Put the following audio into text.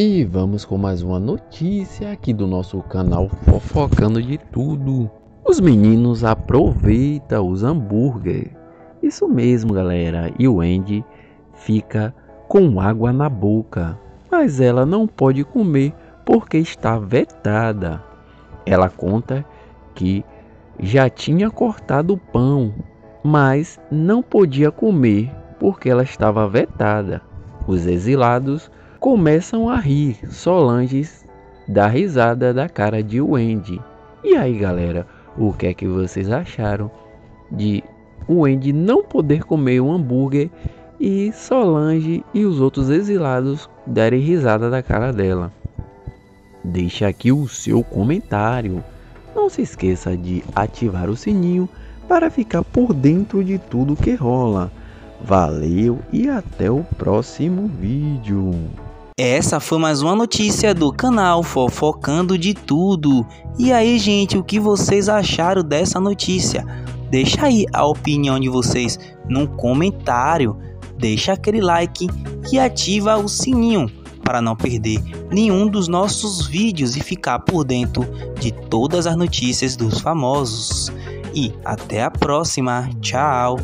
E vamos com mais uma notícia aqui do nosso canal Fofocando de Tudo. Os meninos aproveitam os hambúrguer. Isso mesmo, galera. E o Andy fica com água na boca, mas ela não pode comer porque está vetada. Ela conta que já tinha cortado o pão, mas não podia comer porque ela estava vetada. Os exilados começam a rir. Solange dá risada da cara de Wendy. E aí, galera, o que é que vocês acharam de Wendy não poder comer um hambúrguer e Solange e os outros exilados darem risada da cara dela? Deixe aqui o seu comentário. Não se esqueça de ativar o sininho para ficar por dentro de tudo que rola. Valeu e até o próximo vídeo. Essa foi mais uma notícia do canal Fofocando de Tudo. E aí, gente, o que vocês acharam dessa notícia? Deixa aí a opinião de vocês no comentário. Deixa aquele like e ativa o sininho para não perder nenhum dos nossos vídeos e ficar por dentro de todas as notícias dos famosos. E até a próxima. Tchau.